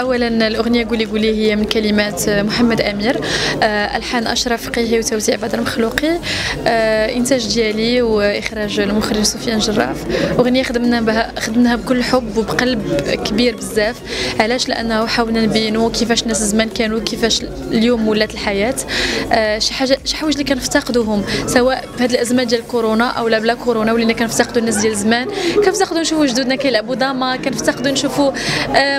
اولا الأغنية قولي قولي هي من كلمات محمد أمير. ألحان أشرف فقيهي وتوزيع بدر مخلوقي. إنتاج ديالي وإخراج المخرج سفيان جراف. أغنية خدمنا بها خدمناها بكل حب وبقلب كبير بزاف. علاش؟ لأنه حاولنا نبينوا كيفاش الناس زمان كانوا كيفاش اليوم ولات الحياة. شي حاجة شي حوايج اللي كنفتقدوهم سواء في هذه الازمات ديال كورونا أو لا بلا كورونا ولينا كنفتقدوا الناس ديال زمان. كنفتقدوا نشوفوا جدودنا كيلعبوا داما كنفتقدوا نشوفوا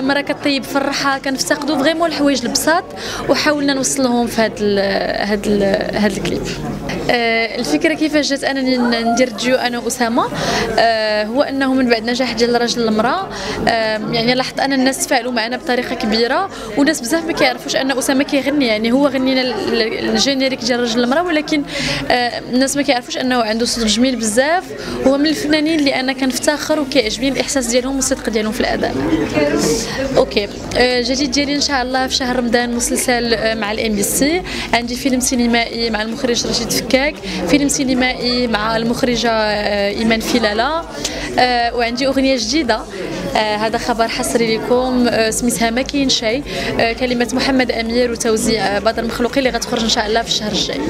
مرا كطيب فرحه كنفتقدوا vraiment الحوايج البساط وحاولنا نوصلهم في هذا هذا هذا الكليب. الفكرة كيفاش جات أنني ندير ديو أنا وأسامة هو أنه من بعد نجاح ديال الرجل المرأة يعني لاحظت أن الناس تفاعلوا معنا بطريقة كبيرة وناس بزاف ما كيعرفوش أن أسامة كيغني يعني هو غنينا ال générique ديال الرجل المرأة ولكن الناس ما كيعرفوش أنه عنده صوت جميل بزاف هو من الفنانين اللي أنا كنفتخر وكيعجبني الإحساس ديالهم والصدق ديالهم في الأداء. okay. جديد ديالي إن شاء الله في شهر رمضان مسلسل مع ال MBC. عندي فيلم سينمائي مع المخرج رشيد فكاك فيلم سينمائي مع المخرجة إيمان فلالة. وعندي أغنية جديدة. هذا خبر حصري لكم سميتها ما كاين شيء. كلمة محمد أمير وتوزيع بدر مخلوقي اللي غتخرج إن شاء الله في الشهر الجاي.